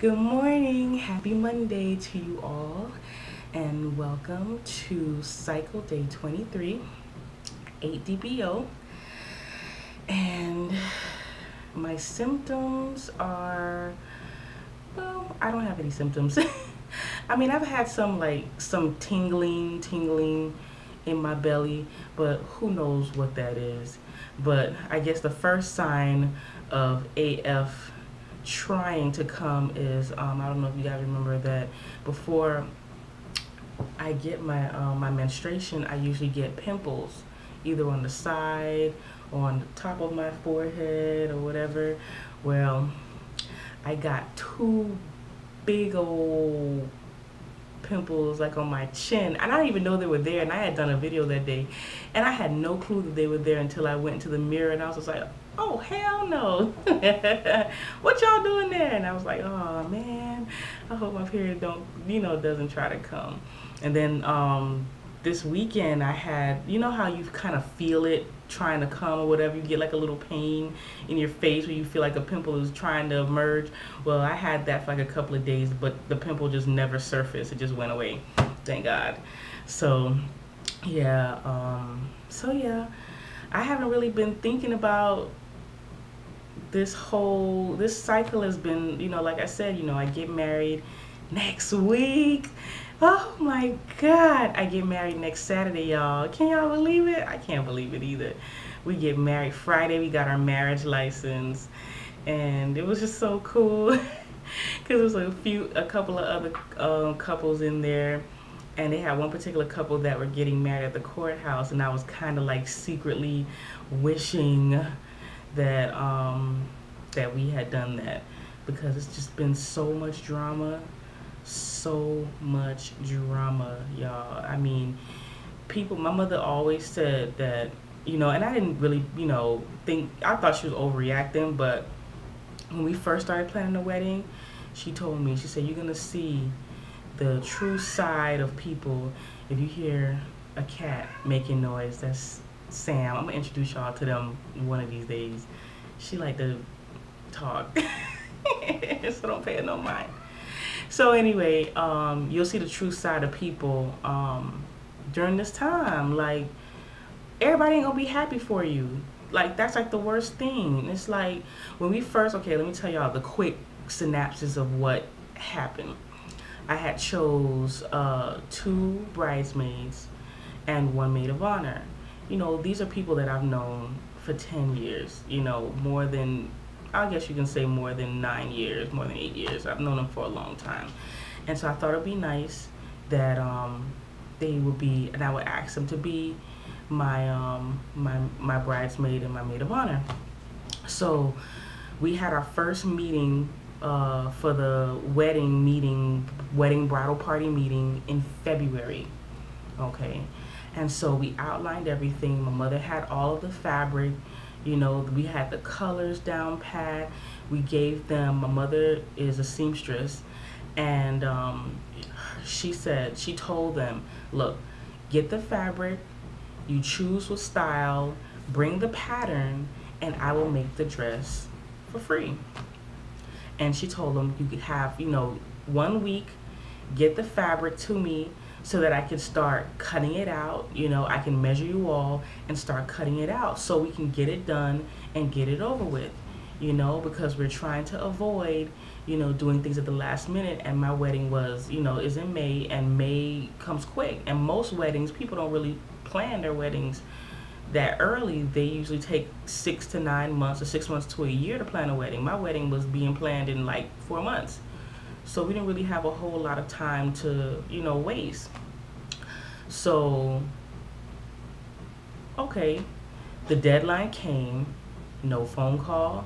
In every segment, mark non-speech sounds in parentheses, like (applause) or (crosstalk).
Good morning. Happy Monday to you all. And welcome to cycle day 23, 8 DPO. And my symptoms are, well, I don't have any symptoms. (laughs) I mean, I've had some like some tingling, tingling in my belly, but who knows what that is. But I guess the first sign of AF trying to come is um, I don't know if you guys remember that before I get my um, my menstruation, I usually get pimples either on the side or on the top of my forehead or whatever. Well, I got two big old pimples like on my chin and I didn't even know they were there and I had done a video that day and I had no clue that they were there until I went to the mirror and I was just like oh hell no. (laughs) What y'all doing there? And i was like oh man i hope my period don't you know doesn't try to come. And then um this weekend i had you know how you kind of feel it trying to come or whatever? You get like a little pain in your face where you feel like a pimple is trying to emerge? Well i had that for like a couple of days but the pimple just never surfaced. It just went away. Thank god. So yeah um so yeah. I haven't really been thinking about this whole this cycle has been you know like i said you know i get married next week. Oh my god i get married next saturday y'all. Can y'all believe it? I can't believe it either. We get married friday we got our marriage license. And it was just so cool (laughs) because there was a few a couple of other um, couples in there. And they had one particular couple that were getting married at the courthouse. And i was kind of like secretly wishing that um, that we had done that because it's just been so much drama, so much drama, y'all. I mean, people. My mother always said that you know, and I didn't really you know think I thought she was overreacting, but when we first started planning the wedding, she told me she said you're gonna see the true side of people if you hear a cat making noise that's Sam. I'm gonna introduce y'all to them one of these days. She like to talk, (laughs) so don't pay her no mind. So anyway, um, you'll see the true side of people um, during this time. Like everybody ain't gonna be happy for you. Like that's like the worst thing. It's like when we first okay, let me tell y'all the quick synopsis of what happened. I had chose uh, two bridesmaids and one maid of honor you know, these are people that I've known for 10 years, you know, more than, I guess you can say more than nine years, more than eight years. I've known them for a long time. And so I thought it'd be nice that um, they would be, and I would ask them to be my, um, my, my bridesmaid and my maid of honor. So we had our first meeting uh, for the wedding meeting, wedding bridal party meeting in February. Okay. And so we outlined everything. My mother had all of the fabric. You know, we had the colors down pat. We gave them, my mother is a seamstress. And um, she said, she told them, look, get the fabric, you choose what style, bring the pattern, and I will make the dress for free. And she told them you could have, you know, one week, get the fabric to me, so that I can start cutting it out. You know, I can measure you all and start cutting it out so we can get it done and get it over with. You know, because we're trying to avoid, you know, doing things at the last minute. And my wedding was, you know, is in May, and May comes quick. And most weddings, people don't really plan their weddings that early. They usually take six to nine months or six months to a year to plan a wedding. My wedding was being planned in like four months. So we didn't really have a whole lot of time to, you know, waste. So, okay, the deadline came, no phone call,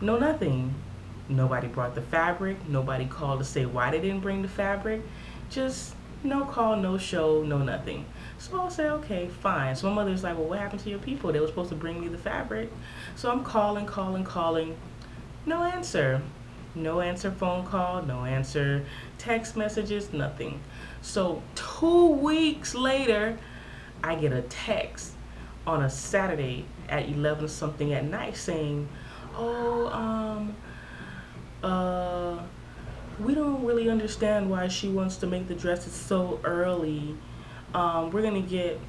no nothing. Nobody brought the fabric, nobody called to say why they didn't bring the fabric. Just no call, no show, no nothing. So I'll say, okay, fine. So my mother's like, well, what happened to your people? They were supposed to bring me the fabric. So I'm calling, calling, calling. No answer. No answer phone call, no answer text messages, nothing. So two weeks later, I get a text on a Saturday at 11 something at night saying, oh, um, uh, we don't really understand why she wants to make the dresses so early. Um, we're gonna get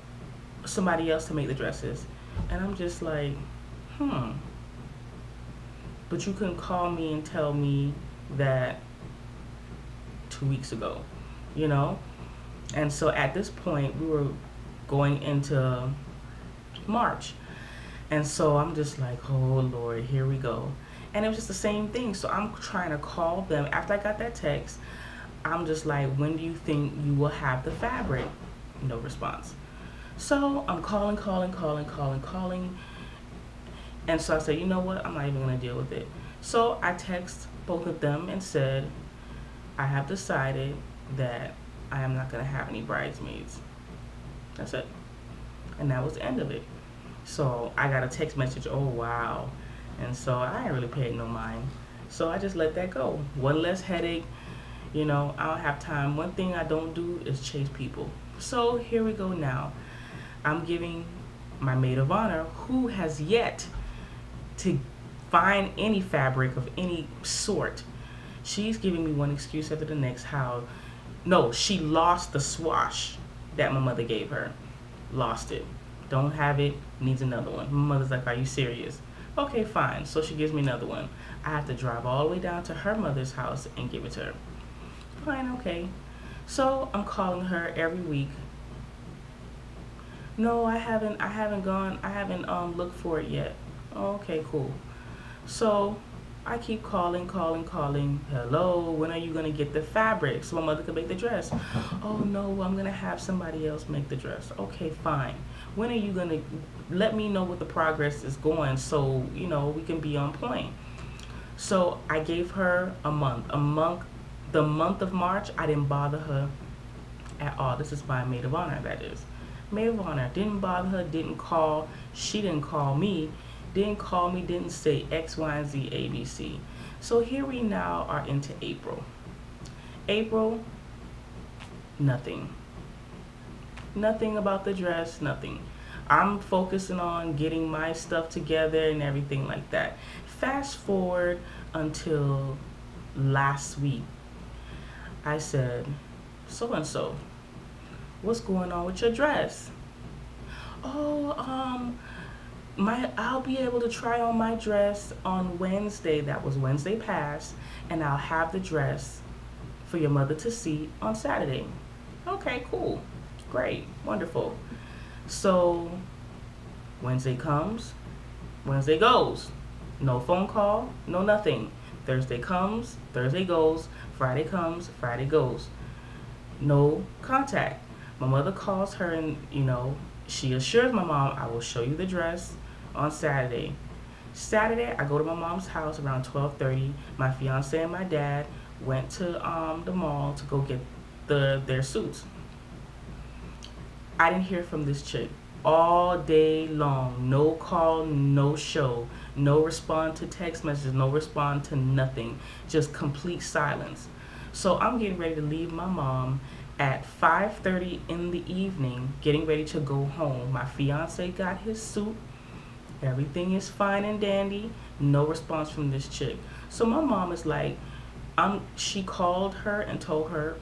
somebody else to make the dresses. And I'm just like, hmm. But you couldn't call me and tell me that two weeks ago, you know? And so at this point, we were going into March. And so I'm just like, oh Lord, here we go. And it was just the same thing. So I'm trying to call them. After I got that text, I'm just like, when do you think you will have the fabric? No response. So I'm calling, calling, calling, calling, calling. And so I said, you know what? I'm not even going to deal with it. So I text both of them and said, I have decided that I am not going to have any bridesmaids. That's it. And that was the end of it. So I got a text message, oh wow. And so I ain't really paid no mind. So I just let that go. One less headache. You know, I don't have time. One thing I don't do is chase people. So here we go now. I'm giving my maid of honor, who has yet to find any fabric of any sort. She's giving me one excuse after the next how, no, she lost the swash that my mother gave her. Lost it. Don't have it, needs another one. My mother's like, are you serious? Okay, fine. So she gives me another one. I have to drive all the way down to her mother's house and give it to her. Fine, okay. So I'm calling her every week. No, I haven't I haven't gone I haven't um looked for it yet. okay, cool. So I keep calling, calling, calling. Hello, when are you gonna get the fabric so my mother can make the dress? (laughs) oh no, I'm gonna have somebody else make the dress. Okay, fine. When are you gonna let me know what the progress is going so you know we can be on point? So I gave her a month. A month the month of March I didn't bother her at all. This is my maid of honor, that is. Maid of honor didn't bother her, didn't call, she didn't call me didn't call me, didn't say X, Y, and Z, A, B, C. So here we now are into April. April, nothing. Nothing about the dress, nothing. I'm focusing on getting my stuff together and everything like that. Fast forward until last week. I said, so and so, what's going on with your dress? Oh, um, my I'll be able to try on my dress on Wednesday. That was Wednesday past, and I'll have the dress for your mother to see on Saturday. Okay, cool. Great. Wonderful. So Wednesday comes, Wednesday goes. No phone call, no nothing. Thursday comes, Thursday goes, Friday comes, Friday goes. No contact. My mother calls her and, you know, she assures my mom, I will show you the dress on Saturday. Saturday, I go to my mom's house around 12:30. My fiance and my dad went to um, the mall to go get the their suits. I didn't hear from this chick all day long. No call, no show, no respond to text messages, no respond to nothing. Just complete silence. So I'm getting ready to leave my mom at 5:30 in the evening, getting ready to go home. My fiance got his suit Everything is fine and dandy. No response from this chick. So my mom is like, I'm, she called her and told her,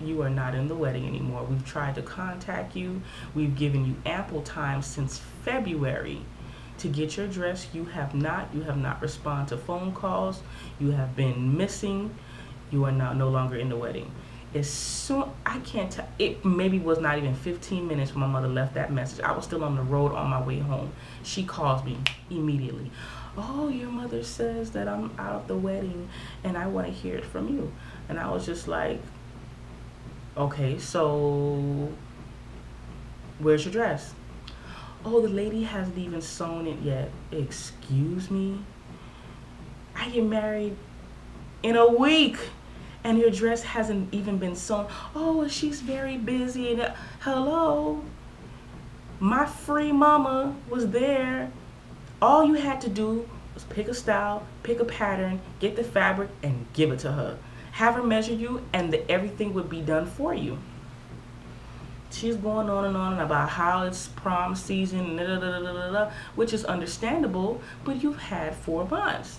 you are not in the wedding anymore. We've tried to contact you. We've given you ample time since February to get your dress. You have not. You have not responded to phone calls. You have been missing. You are now no longer in the wedding as soon I can't tell it maybe was not even 15 minutes when my mother left that message. I was still on the road on my way home. She calls me immediately. Oh, your mother says that I'm out of the wedding and I want to hear it from you. And I was just like, okay, so where's your dress? Oh, the lady hasn't even sewn it yet. Excuse me? I get married in a week and your dress hasn't even been sewn. Oh, she's very busy. And, uh, hello, my free mama was there. All you had to do was pick a style, pick a pattern, get the fabric, and give it to her. Have her measure you, and the, everything would be done for you. She's going on and on about how it's prom season, which is understandable, but you've had four months.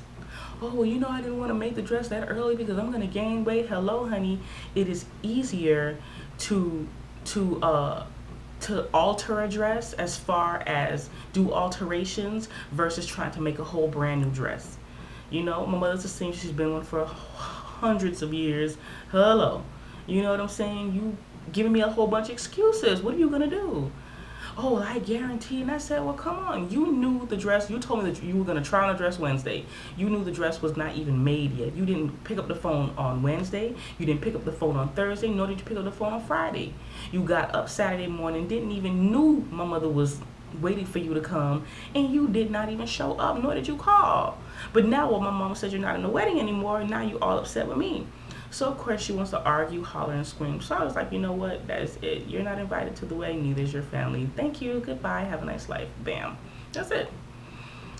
Oh, you know, I didn't want to make the dress that early because I'm going to gain weight. Hello, honey. It is easier to to uh to alter a dress as far as do alterations versus trying to make a whole brand new dress. You know, my mother's a seamstress. She's been one for hundreds of years. Hello. You know what I'm saying? You giving me a whole bunch of excuses. What are you going to do? Oh, I guarantee. And I said, well, come on. You knew the dress. You told me that you were going to try on a dress Wednesday. You knew the dress was not even made yet. You didn't pick up the phone on Wednesday. You didn't pick up the phone on Thursday, nor did you pick up the phone on Friday. You got up Saturday morning, didn't even knew my mother was waiting for you to come, and you did not even show up, nor did you call. But now, well, my mom said you're not in the wedding anymore, and now you all upset with me. So of course she wants to argue, holler, and scream. So I was like, you know what? That is it. You're not invited to the wedding. Neither is your family. Thank you. Goodbye. Have a nice life. Bam. That's it.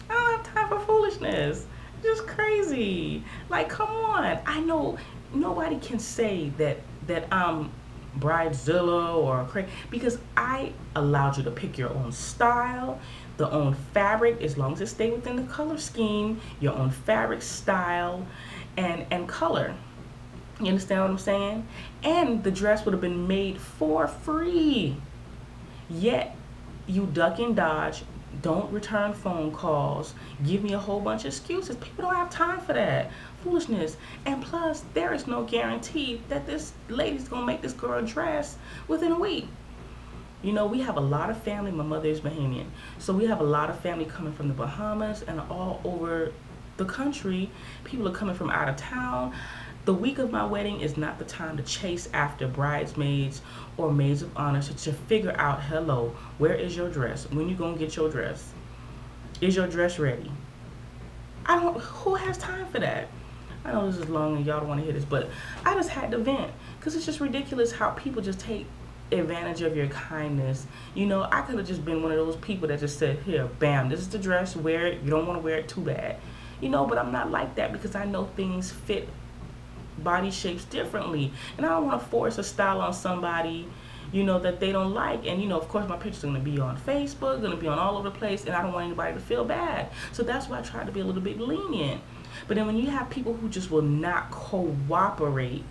I don't have time for foolishness. Just crazy. Like, come on. I know nobody can say that that I'm bridezilla or crazy because I allowed you to pick your own style, the own fabric, as long as it stay within the color scheme, your own fabric style, and and color. You understand what I'm saying? And the dress would have been made for free. Yet you duck and dodge, don't return phone calls, give me a whole bunch of excuses. People don't have time for that. Foolishness. And plus, there is no guarantee that this lady's gonna make this girl dress within a week. You know, we have a lot of family. My mother is Bahamian. So we have a lot of family coming from the Bahamas and all over the country. People are coming from out of town. The week of my wedding is not the time to chase after bridesmaids or maids of honor to, to figure out, hello, where is your dress? When you gonna get your dress? Is your dress ready? I don't, who has time for that? I know this is long and y'all don't want to hear this, but I just had to vent because it's just ridiculous how people just take advantage of your kindness. You know, I could have just been one of those people that just said, here, bam, this is the dress, wear it. You don't want to wear it too bad. You know, but I'm not like that because I know things fit body shapes differently. And I don't want to force a style on somebody, you know, that they don't like. And, you know, of course, my picture's are going to be on Facebook, going to be on all over the place, and I don't want anybody to feel bad. So that's why I try to be a little bit lenient. But then when you have people who just will not cooperate,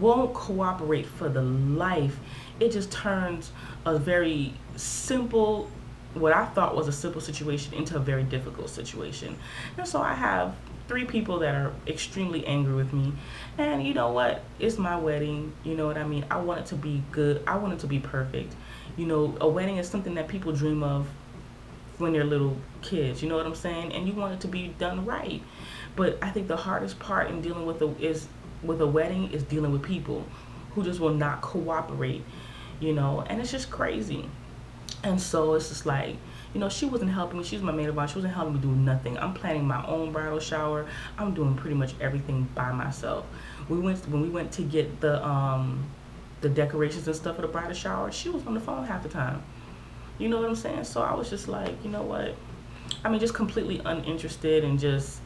won't cooperate for the life, it just turns a very simple what I thought was a simple situation into a very difficult situation. And so I have three people that are extremely angry with me. And you know what? It's my wedding. You know what I mean? I want it to be good. I want it to be perfect. You know, a wedding is something that people dream of when they're little kids. You know what I'm saying? And you want it to be done right. But I think the hardest part in dealing with a is with a wedding is dealing with people who just will not cooperate. You know, and it's just crazy. And so it's just like you know, she wasn't helping me. She was my maid of honor. She wasn't helping me do nothing. I'm planning my own bridal shower. I'm doing pretty much everything by myself. We went when we went to get the um the decorations and stuff for the bridal shower. She was on the phone half the time. You know what I'm saying? So I was just like, you know what? I mean, just completely uninterested and just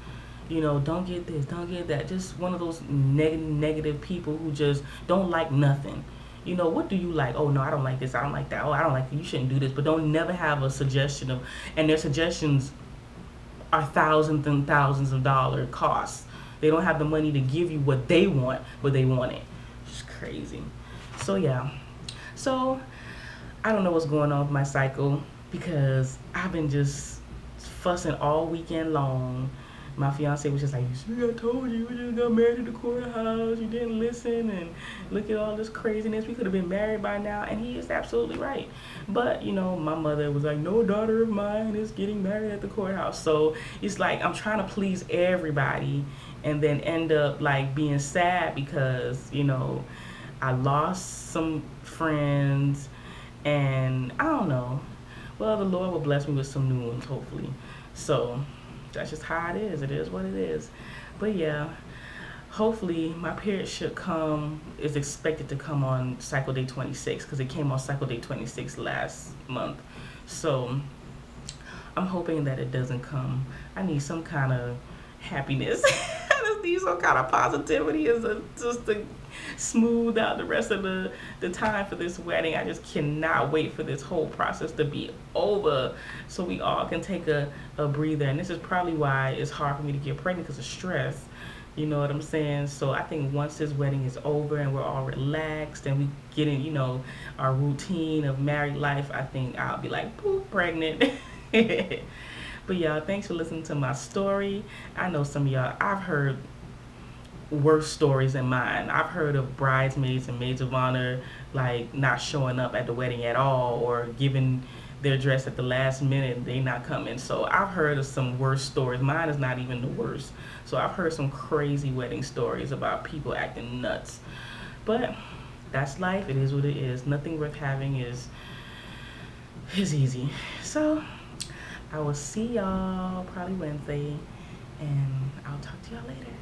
you know, don't get this, don't get that. Just one of those neg- negative people who just don't like nothing you know, what do you like? Oh no, I don't like this. I don't like that. Oh, I don't like you shouldn't do this. But don't never have a suggestion of, and their suggestions are thousands and thousands of dollar costs. They don't have the money to give you what they want, but they want it. It's crazy. So yeah. So I don't know what's going on with my cycle because I've been just fussing all weekend long my fiance was just like, see, I told you, we just got married at the courthouse. You didn't listen, and look at all this craziness. We could have been married by now, and he is absolutely right. But you know, my mother was like, no daughter of mine is getting married at the courthouse. So it's like I'm trying to please everybody, and then end up like being sad because you know I lost some friends, and I don't know. Well, the Lord will bless me with some new ones, hopefully. So that's just how it is. It is what it is. But yeah, hopefully my period should come, is expected to come on cycle day 26 because it came on cycle day 26 last month. So I'm hoping that it doesn't come. I need some kind of happiness. (laughs) just need some kind of positivity a, just to smooth out the rest of the, the time for this wedding. I just cannot wait for this whole process to be over so we all can take a, a breather. And this is probably why it's hard for me to get pregnant because of stress. You know what I'm saying? So I think once this wedding is over and we're all relaxed and we get in, you know, our routine of married life, I think I'll be like, boop, pregnant. (laughs) but y'all, thanks for listening to my story. I know some of y'all, I've heard worse stories than mine. I've heard of bridesmaids and maids of honor like not showing up at the wedding at all or giving their dress at the last minute they not coming. So I've heard of some worse stories. Mine is not even the worst. So I've heard some crazy wedding stories about people acting nuts. But that's life. It is what it is. Nothing worth having is is easy. So I will see y'all probably Wednesday and I'll talk to y'all later.